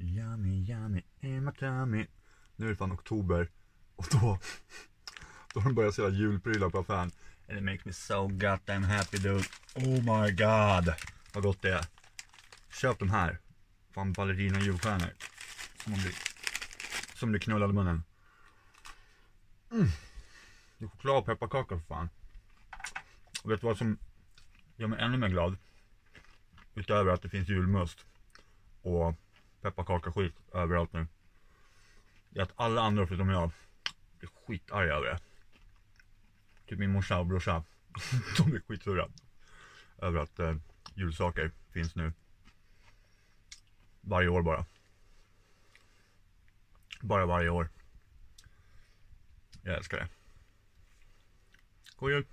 Yummy, yummy, in my. Nu är det fan oktober. Och då, då har de börjat sälja julprylar på affären. And it makes me so goddamn happy dude. Oh my god. Vad gott det är. Köp de här. Fan ballerina julstjärnor. Som man blir, som blir knullad i munnen. Mm. Det är choklad och pepparkaka för fan. Och vet du vad som gör mig ännu mer glad? Utöver att det finns julmust och Pepparkakaskit överallt nu. Det är att alla andra förutom jag blir skitarga över det. Typ min morsa och brorsa. De blir skitsura. Över att eh, julsaker finns nu. Varje år bara. Bara varje år. Jag älskar det. God jul!